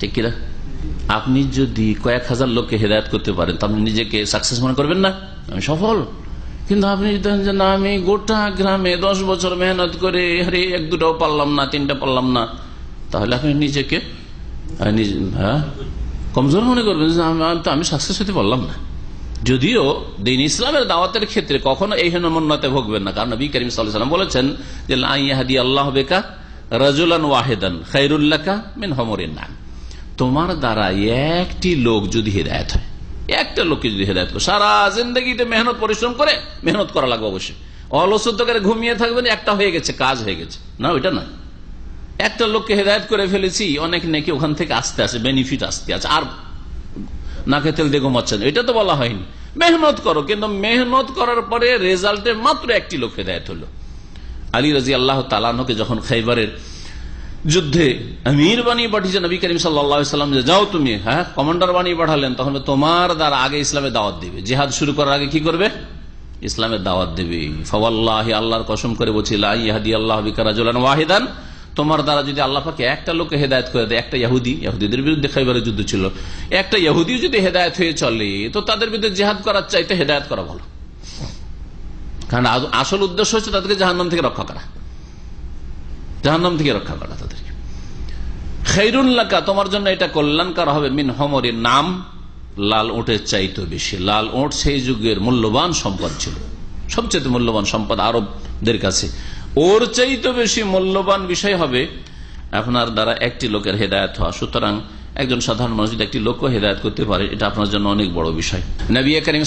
ঠিক কিনা? আপনি যদি কয়েক হাজার লোককে হেদায়ত করতে পারেন, তো আপনি নিজেকে সাকসেস মনে করবেন না? আমি সফল। কিন্তু আপনি যে, না, আমি গোটা গ্রামে দশ বছর মেহনত করে, আরে, এক দুটাও পারলাম না, তিনটা পারলাম না, তাহলে আপনি নিজেকে হ্যাঁ কমজোর মনে করবেন আমি- তো, আমি সাকসেস হতে পারলাম না। যদিও দিন ইসলামের দাওয়াতের ক্ষেত্রে কখনো এই হেনমন্যতে ভোগবেন না। কারণ নবী করিম সাল্লাম বলেছেন যে লাইয়াহাদি আল্লাহ বেকা রাজুলান ওয়াহেদান খাইরুল্লাকা মিন হমরিন নাম। তোমার দ্বারা একটি লোক যদি হেদায়ত হয়, একটা লোককে যদি হেদায়ত করে, সারা জিন্দগিতে মেহনত, পরিশ্রম করে মেহনত করা লাগবে অবশ্যই। অলসত্ব করে ঘুমিয়ে থাকবেন, একটা হয়ে গেছে, কাজ হয়ে গেছে। না, ওইটা নয়। একটা লোককে হেদায়ত করে ফেলেছি, অনেক নাকি ওখান থেকে আসতে আসে বেনিফিট আসতে আছে আর নাকে তেল দিয়ে ঘুমাচ্ছেন এটা তো বলা হয়নি। মেহনত করো, কিন্তু মেহনত করার পরে রেজাল্টে মাত্র একটি লোক হেদায়ত হলো। আলী রাজি আল্লাহ তালানকে যখন খাইবারের যুদ্ধে আমির বানিয়ে পাঠিয়েছেন নবী করিম সাল্লাম যে, যাও তুমি হ্যাঁ কমান্ডার বানিয়ে পাঠালেন তখন তোমার দ্বারা আগে ইসলামের দাওয়াত দিবে। জেহাদ শুরু করার আগে কি করবে? ইসলামের দাওয়াত দেবে। ফওয়াল্লাহ, আল্লাহর কসম করে বলছি লাহাদি আল্লাহ ওয়াহিদান। তোমার দ্বারা যদি আল্লাহ পাকে একটা লোককে হেদায়ত করে দেয়, একটা ইয়াহুদি, ইয়াহুদিদের বিরুদ্ধে খাইবারের যুদ্ধ ছিল। একটা ইয়াহুদিও যদি হেদায়ত হয়ে চলে, তো তাদের বিরুদ্ধে জেহাদ করার চাইতে হেদায়ত করা ভালো। কারণ আসল উদ্দেশ্য হচ্ছে তাদেরকে জাহান্নাম থেকে রক্ষা করা। জাহান্নাম থেকে রক্ষা করা তাদেরকে। খৈরুল্লাকা তোমার জন্য এটা কল্যাণকার হবে। মিন হমরের নাম, লাল ওটের চাইতে বেশি। লাল ওট সেই যুগের মূল্যবান সম্পদ ছিল। সবচেয়ে মূল্যবান সম্পদ আরবদের কাছে। ওর চাইতে বেশি মূল্যবান বিষয় হবে আপনার দ্বারা একটি লোকের হেদায়ত হওয়া। সুতরাং একজন সাধারণ মানুষ যদি একটি লোকও হেদায়ত করতে পারে, এটা আপনার জন্য অনেক বড় বিষয়। নবী করিম